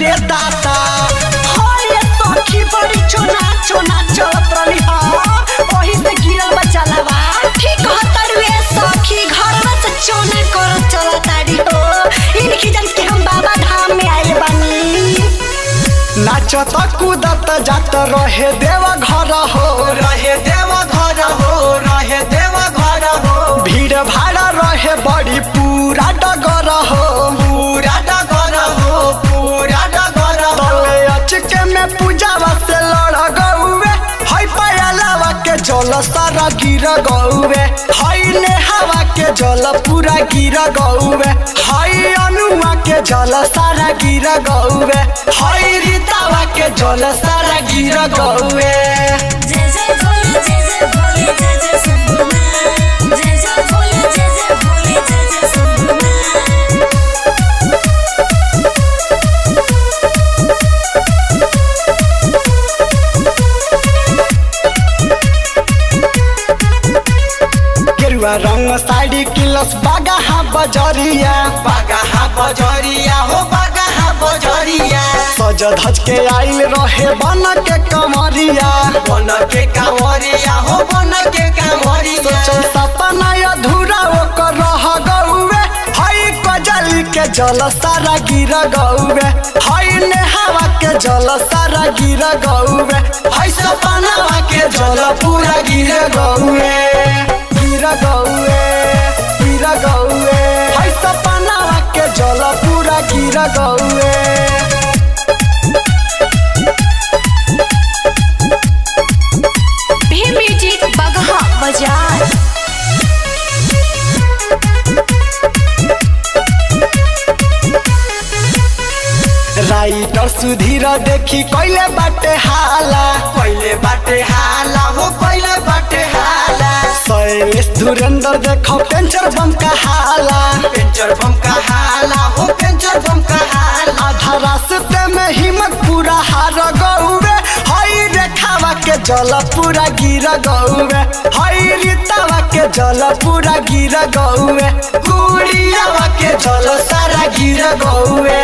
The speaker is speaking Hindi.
रे दाता। हाय सखी बड़ी चोना चोना चलत रही हा ओही से गिरल बचलवा ठीक हतरुए सखी घरवा से चोना कर चलताड़ी हो। इनकी जन के हम बाबा धाम में आइल बानी। नाचत कूदत जात रहे देवा घर हो, रहे देवा घर हो, रहे देवा जल सारा गिर गौवे। हई नेहावा के जल, पूरा गिर गौवे। हई अनुआ के जल, सारा गिर गौवे। हई रीतावा के जल, सारा गिर गौवे। गेरुआ रंग साड़ी किलस बागा हा बजरिया। बागा बजरिया हो बागा बजरिया। सज धज के आइल रहे बन के कमरिया। बन के कांवरिया हो बन के कांवरिया सोचल सपना अधूरा ओकर रह गौवे हई कजली के जल सारा गिर गौवे हई नेहावा के जल सारा गिर गौवे हई सपनावा के जल पूरा गिर गौवे गिर गौवे हई के जल पूरा गिर भी म्यूज़िक बगहा बाज़ार राइटर सुधीर देखी कैले बाटे हाला। पहले धुरेंद्र देखो पेंचर बम का हाला। पेंचर बम का हाला हो पेंचर बम का हाला। आधा रास्ते में हिम्मत पूरा हार गौवे हई रेखावा के जल पूरा गिर गौवे हई रीतावा के जल पूरा गिर गौवे गुड़ियावा के जल सारा गिर गौवे